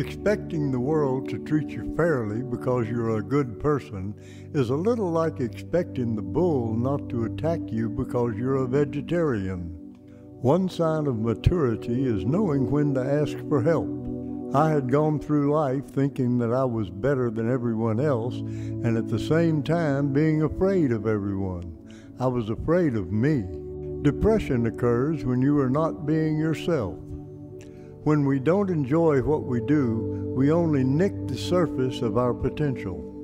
Expecting the world to treat you fairly because you're a good person is a little like expecting the bull not to attack you because you're a vegetarian. One sign of maturity is knowing when to ask for help. I had gone through life thinking that I was better than everyone else and at the same time being afraid of everyone. I was afraid of me. Depression occurs when you are not being yourself. When we don't enjoy what we do, we only nick the surface of our potential.